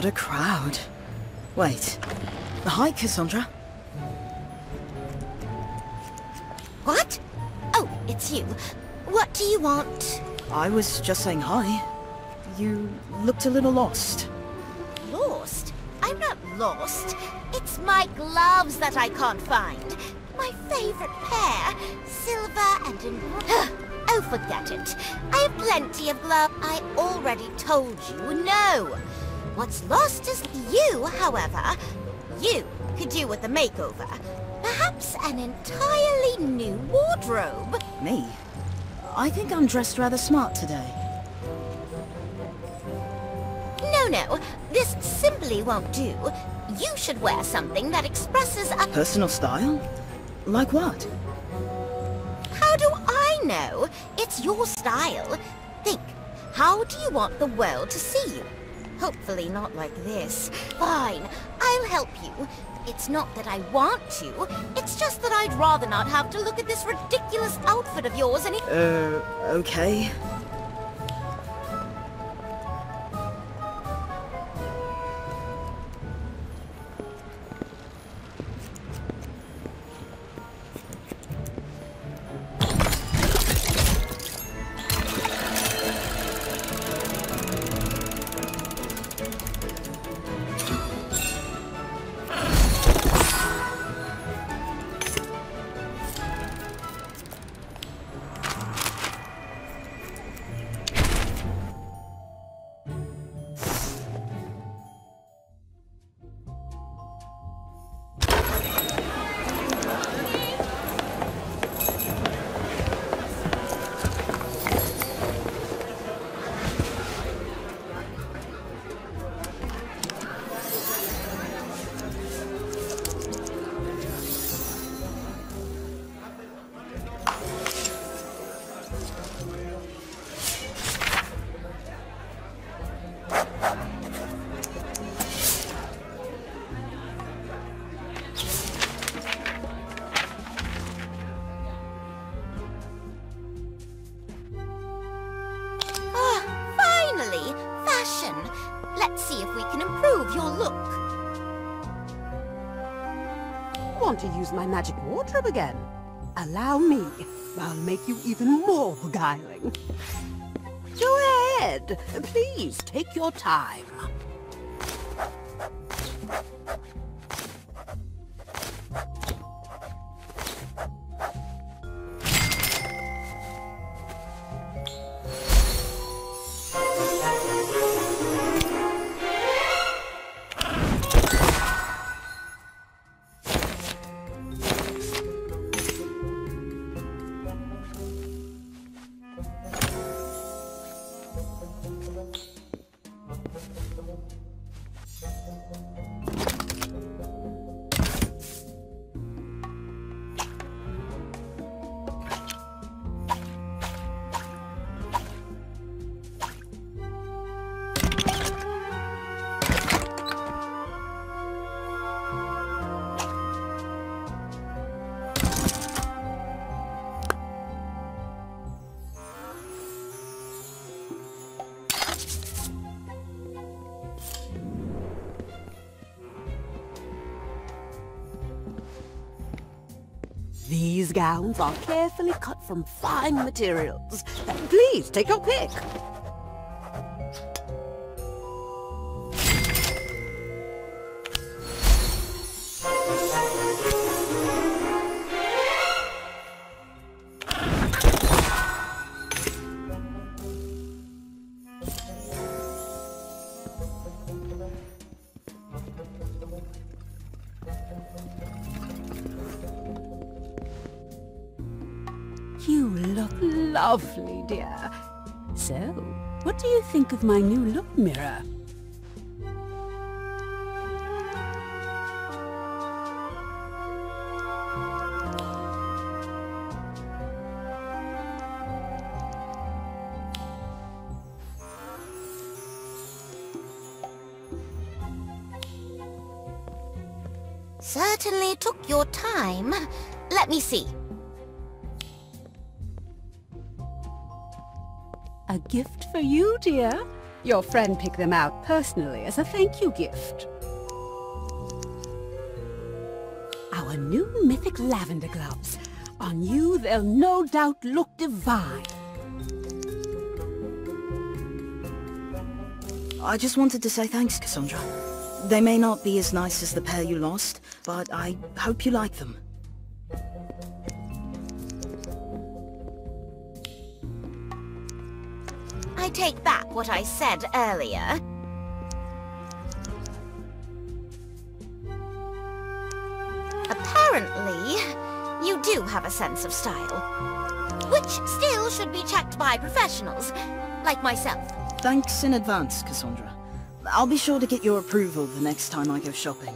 What a crowd. Wait. Hi, Cassandra. What? Oh, it's you. What do you want? I was just saying hi. You looked a little lost. Lost? I'm not lost. It's my gloves that I can't find. My favorite pair. Silver and in... oh, forget it. I have plenty of gloves. I already told you no. What's lost is you, however. You could do with a makeover. Perhaps an entirely new wardrobe. Me? I think I'm dressed rather smart today. No, no. This simply won't do. You should wear something that expresses a... Personal style? Like what? How do I know? It's your style. Think, how do you want the world to see you? Hopefully not like this. Fine, I'll help you. It's not that I want to, it's just that I'd rather not have to look at this ridiculous outfit of yours any- Uh, okay. Ah, Let's see if we can improve your look. Want to use my magic wardrobe again? Allow me. I'll make you even more beguiling. Go ahead. Please, take your time. These gowns are carefully cut from fine materials. Please, take your pick. Lovely, dear. So, what do you think of my new look mirror? Certainly took your time. Let me see. A gift for you, dear. Your friend picked them out personally as a thank you gift. Our new mythic lavender gloves. On you, they'll no doubt look divine. I just wanted to say thanks, Cassandra. They may not be as nice as the pair you lost, but I hope you like them. I take back what I said earlier. Apparently, you do have a sense of style. Which still should be checked by professionals, like myself. Thanks in advance, Cassandra. I'll be sure to get your approval the next time I go shopping.